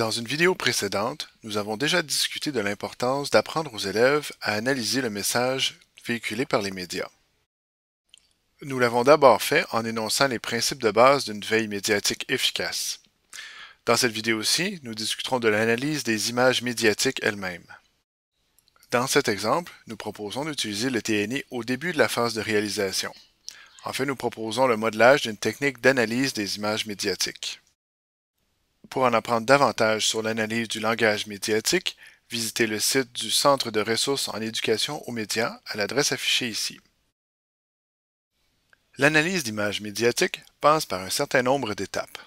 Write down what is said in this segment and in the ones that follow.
Dans une vidéo précédente, nous avons déjà discuté de l'importance d'apprendre aux élèves à analyser le message véhiculé par les médias. Nous l'avons d'abord fait en énonçant les principes de base d'une veille médiatique efficace. Dans cette vidéo-ci, nous discuterons de l'analyse des images médiatiques elles-mêmes. Dans cet exemple, nous proposons d'utiliser le TNI au début de la phase de réalisation. En fait, nous proposons le modelage d'une technique d'analyse des images médiatiques. Pour en apprendre davantage sur l'analyse du langage médiatique, visitez le site du Centre de ressources en éducation aux médias à l'adresse affichée ici. L'analyse d'images médiatiques passe par un certain nombre d'étapes.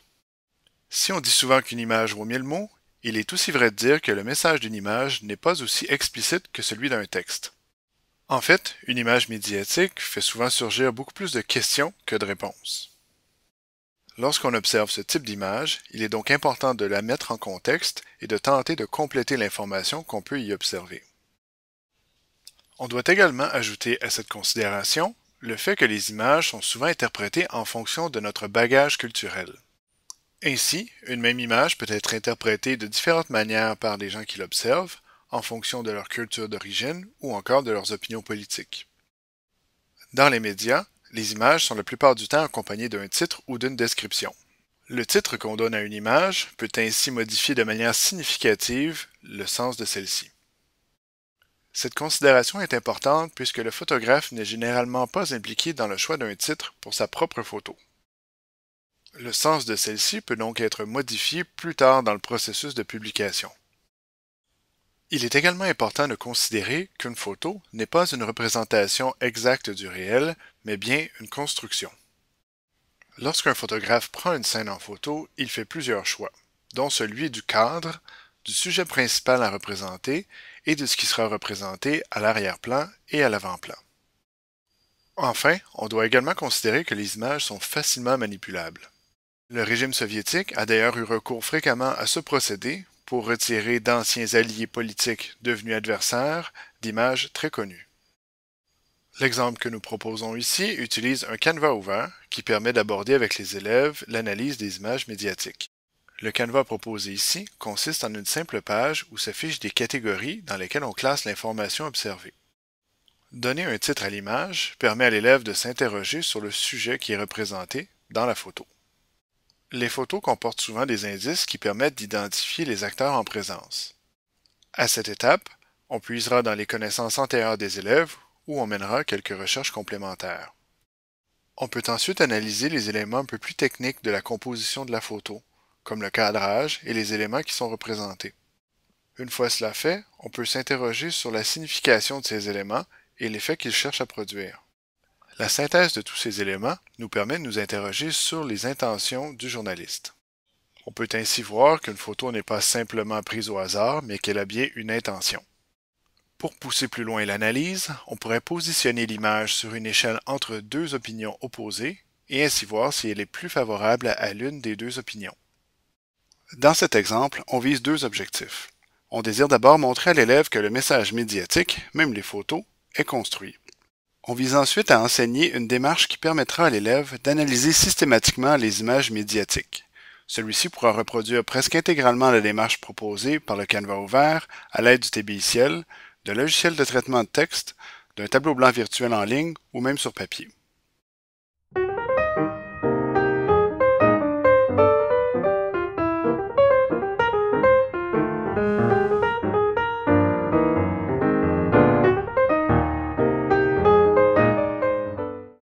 Si on dit souvent qu'une image vaut mille mots, il est aussi vrai de dire que le message d'une image n'est pas aussi explicite que celui d'un texte. En fait, une image médiatique fait souvent surgir beaucoup plus de questions que de réponses. Lorsqu'on observe ce type d'image, il est donc important de la mettre en contexte et de tenter de compléter l'information qu'on peut y observer. On doit également ajouter à cette considération le fait que les images sont souvent interprétées en fonction de notre bagage culturel. Ainsi, une même image peut être interprétée de différentes manières par les gens qui l'observent, en fonction de leur culture d'origine ou encore de leurs opinions politiques. Dans les médias, les images sont la plupart du temps accompagnées d'un titre ou d'une description. Le titre qu'on donne à une image peut ainsi modifier de manière significative le sens de celle-ci. Cette considération est importante puisque le photographe n'est généralement pas impliqué dans le choix d'un titre pour sa propre photo. Le sens de celle-ci peut donc être modifié plus tard dans le processus de publication. Il est également important de considérer qu'une photo n'est pas une représentation exacte du réel, mais bien une construction. Lorsqu'un photographe prend une scène en photo, il fait plusieurs choix, dont celui du cadre, du sujet principal à représenter et de ce qui sera représenté à l'arrière-plan et à l'avant-plan. Enfin, on doit également considérer que les images sont facilement manipulables. Le régime soviétique a d'ailleurs eu recours fréquemment à ce procédé retirer d'anciens alliés politiques devenus adversaires d'images très connues. L'exemple que nous proposons ici utilise un canevas ouvert qui permet d'aborder avec les élèves l'analyse des images médiatiques. Le canevas proposé ici consiste en une simple page où s'affichent des catégories dans lesquelles on classe l'information observée. Donner un titre à l'image permet à l'élève de s'interroger sur le sujet qui est représenté dans la photo. Les photos comportent souvent des indices qui permettent d'identifier les acteurs en présence. À cette étape, on puisera dans les connaissances antérieures des élèves ou on mènera quelques recherches complémentaires. On peut ensuite analyser les éléments un peu plus techniques de la composition de la photo, comme le cadrage et les éléments qui sont représentés. Une fois cela fait, on peut s'interroger sur la signification de ces éléments et l'effet qu'ils cherchent à produire. La synthèse de tous ces éléments nous permet de nous interroger sur les intentions du journaliste. On peut ainsi voir qu'une photo n'est pas simplement prise au hasard, mais qu'elle a bien une intention. Pour pousser plus loin l'analyse, on pourrait positionner l'image sur une échelle entre deux opinions opposées et ainsi voir si elle est plus favorable à l'une des deux opinions. Dans cet exemple, on vise deux objectifs. On désire d'abord montrer à l'élève que le message médiatique, même les photos, est construit. On vise ensuite à enseigner une démarche qui permettra à l'élève d'analyser systématiquement les images médiatiques. Celui-ci pourra reproduire presque intégralement la démarche proposée par le canevas ouvert à l'aide du TBICL, de logiciels de traitement de texte, d'un tableau blanc virtuel en ligne ou même sur papier.